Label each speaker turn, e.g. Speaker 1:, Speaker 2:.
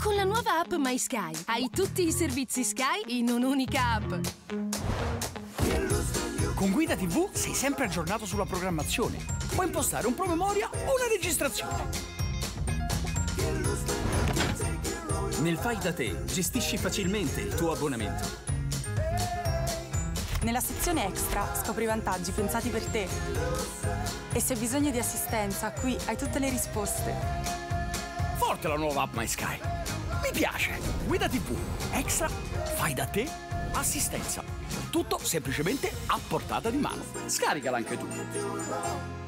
Speaker 1: Con la nuova app MySky hai tutti i servizi Sky in un'unica app.
Speaker 2: Con Guida TV sei sempre aggiornato sulla programmazione. Puoi impostare un promemoria o una registrazione.
Speaker 3: Nel Fai da te gestisci facilmente il tuo abbonamento.
Speaker 4: Nella sezione extra scopri i vantaggi pensati per te. E se hai bisogno di assistenza, qui hai tutte le risposte.
Speaker 2: Forte la nuova app MySky. Mi piace. Guida TV. Extra. Fai da te. Assistenza. Tutto semplicemente a portata di mano. Scaricala anche tu.